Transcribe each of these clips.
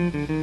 Mm-hmm.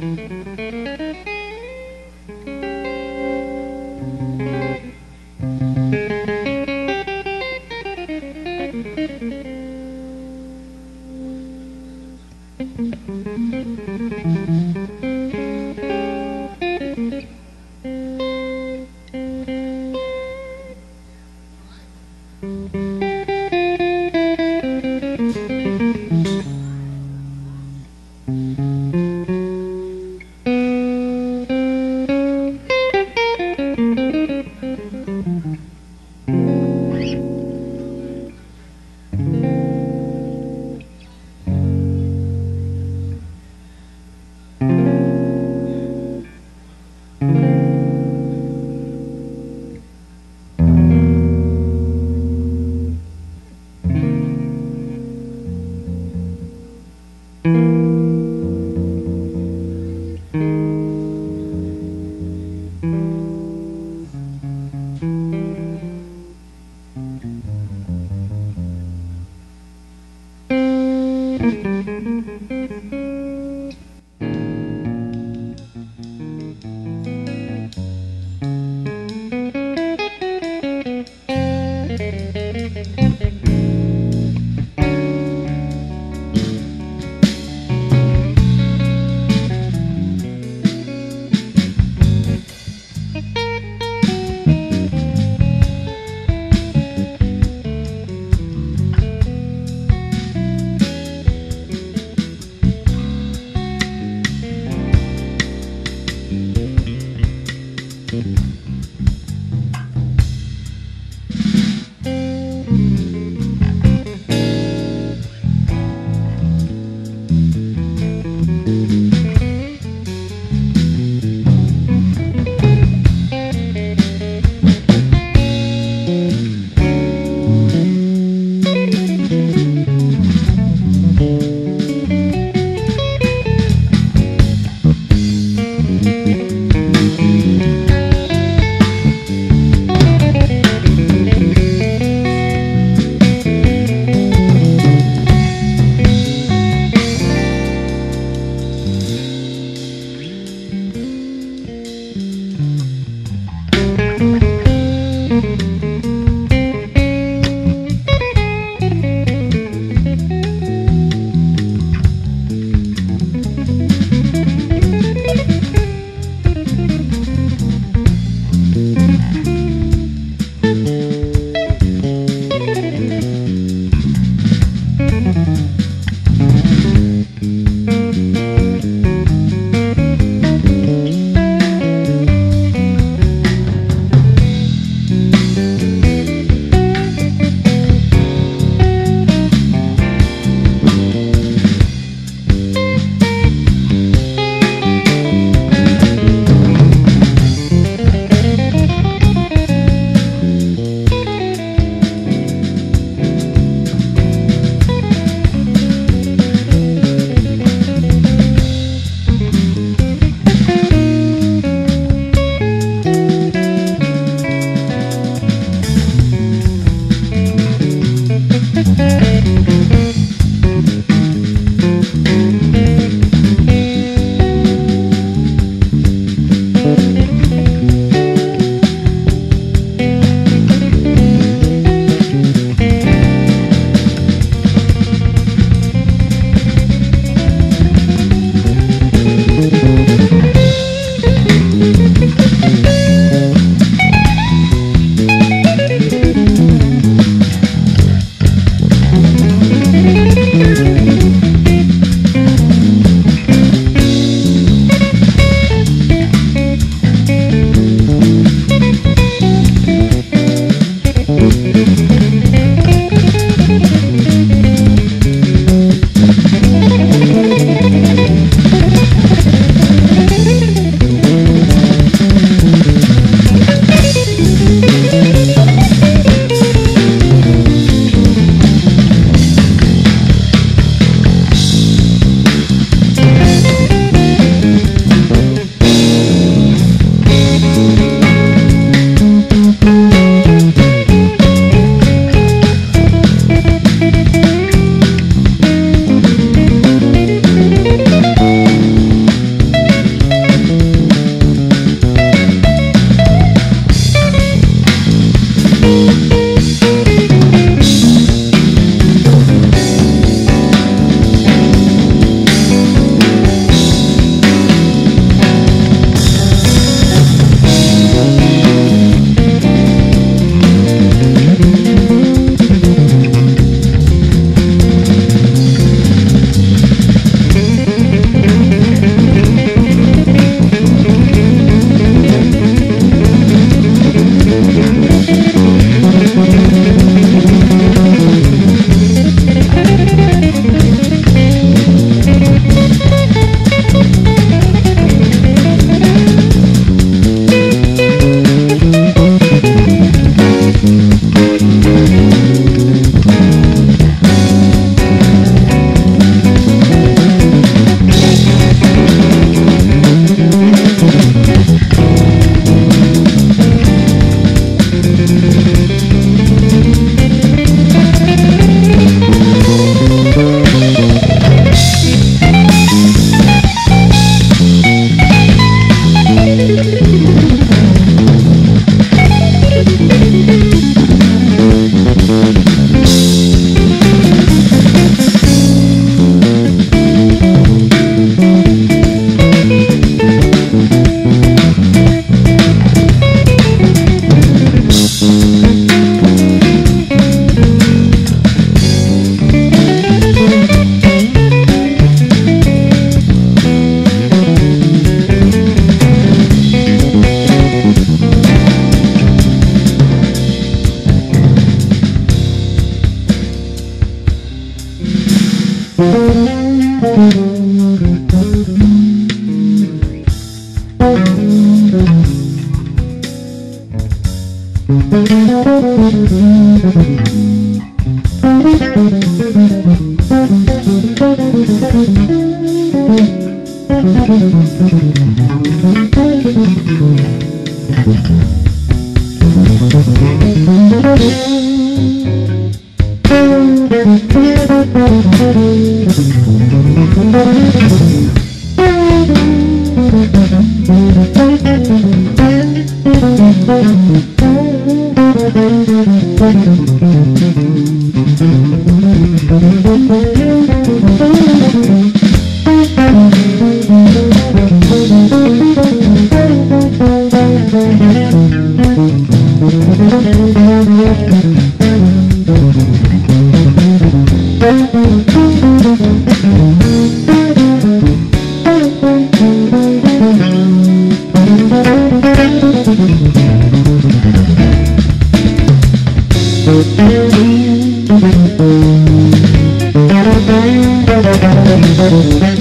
Thank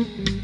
Mm-hmm.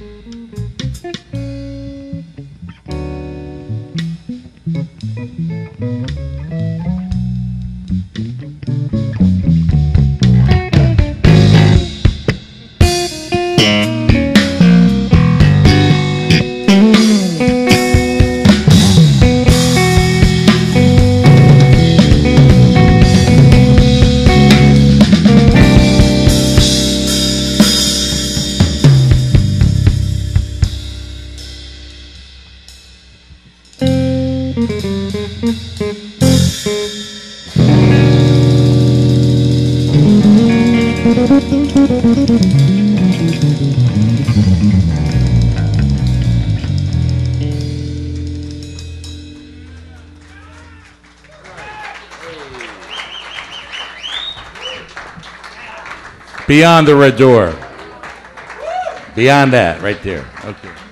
Beyond the red door. Beyond that, right there. Okay.